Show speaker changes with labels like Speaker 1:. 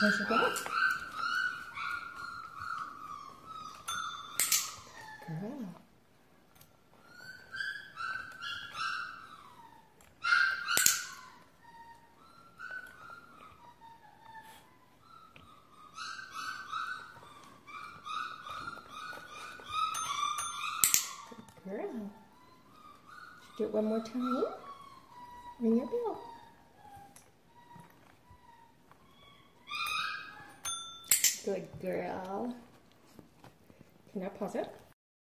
Speaker 1: Your ball? Girl. Good girl. Do it one more time. Ring your bell. Good girl. Can I pause it?